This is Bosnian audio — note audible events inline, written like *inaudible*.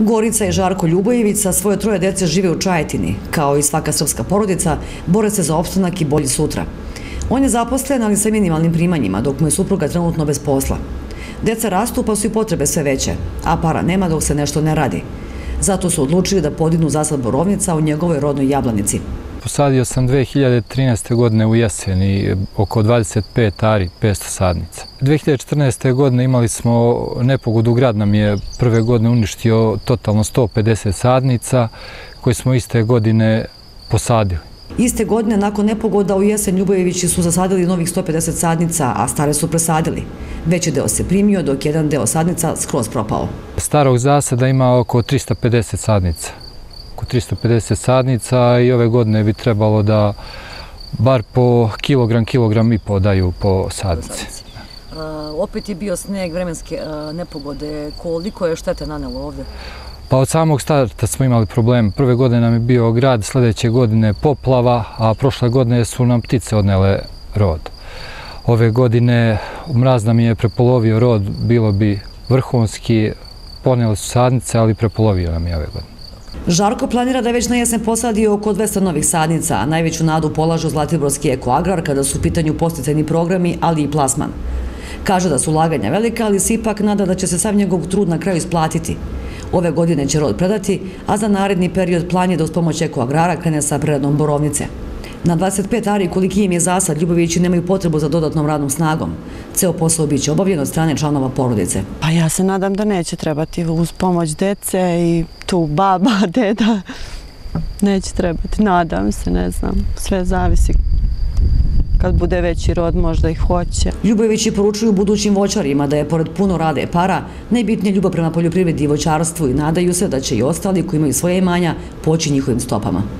Gorica i Žarko Ljubojević sa svoje troje dece žive u Čajetini. Kao i svaka srpska porodica, bore se za opstanak i bolji sutra. On je zaposlen, ali sa minimalnim primanjima, dok mu je supruga trenutno bez posla. Deca rastu pa su i potrebe sve veće, a para nema dok se nešto ne radi. Zato su odlučili da podinu zasad borovnica u njegovoj rodnoj jablanici. Posadio sam 2013. godine u jeseni oko 25 ari, 500 sadnica. 2014. godine imali smo nepogodu, grad nam je prve godine uništio totalno 150 sadnica koje smo iste godine posadili. Iste godine, nakon nepogoda u jesen, Ljubojevići su zasadili novih 150 sadnica, a stare su presadili. Veći deo se primio, dok jedan deo sadnica skroz propao. Starog zasada ima oko 350 sadnica. Oko 350 sadnica i ove godine bi trebalo da bar po kilogram, kilogram i po daju po sadnici. Opet je bio sneg, vremenske nepogode. Koliko je štete nanelo ovdje? Pa od samog starta smo imali problem. Prve godine nam je bio grad, sljedeće godine poplava, a prošle godine su nam ptice odnele rod. Ove godine mraz nam je prepolovio rod, bilo bi vrhunski, poneli su sadnice, ali prepolovio nam je ove godine. Žarko planira da već na jesen posadi oko 200 novih sadnica, a najveću nadu polažu Zlatiborski ekoagrar kada su u pitanju posticajni programi, ali i plasman. Kaže da su laganja velika, ali se ipak nada da će se sav njegov trud na kraju isplatiti. Ove godine će rod predati, a za naredni period plan je da uz pomoć ekoagrara krene sa preradom borovnice. Na 25 ari koliki im je zasad, Ljubovići nemaju potrebu za dodatnom radnom snagom. Ceo posao biće obavljen od strane članova porodice. Pa ja se nadam da neće trebati uz pomoć dece i tu baba, *laughs* deda. Neće trebati, nadam se, ne znam, sve zavisi kad bude veći rod možda ih hoće. Ljubojevići poručuju budućim voćarima da je pored puno rade para najbitnije ljubav prema poljoprivredi i voćarstvu i nadaju se da će i ostali koji imaju svoje imanja poći njihovim stopama.